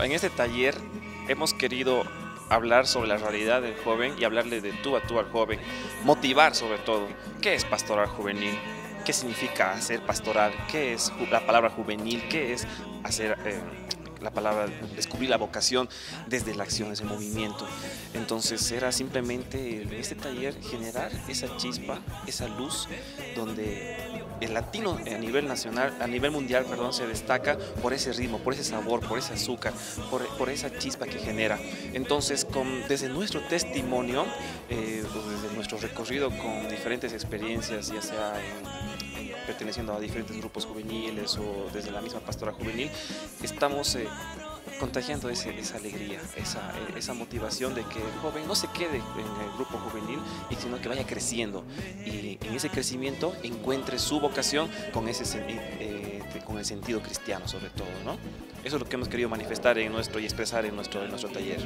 En este taller hemos querido hablar sobre la realidad del joven y hablarle de tú a tú al joven, motivar sobre todo. ¿Qué es pastoral juvenil? ¿Qué significa hacer pastoral? ¿Qué es la palabra juvenil? ¿Qué es hacer eh, la palabra, descubrir la vocación desde la acción, ese movimiento? Entonces era simplemente en este taller generar esa chispa, esa luz, donde latino a nivel nacional, a nivel mundial, perdón, se destaca por ese ritmo, por ese sabor, por ese azúcar, por, esa chispa que genera. Entonces, con, desde nuestro testimonio, eh, desde nuestro recorrido con diferentes experiencias, ya sea perteneciendo a diferentes grupos juveniles o desde la misma pastora juvenil, estamos eh, contagiando ese, esa alegría, esa, esa, motivación de que el joven no se quede en el grupo juvenil, sino que vaya creciendo y en ese crecimiento encuentre su vocación con, ese, eh, con el sentido cristiano sobre todo. ¿no? Eso es lo que hemos querido manifestar en nuestro y expresar en nuestro, en nuestro taller.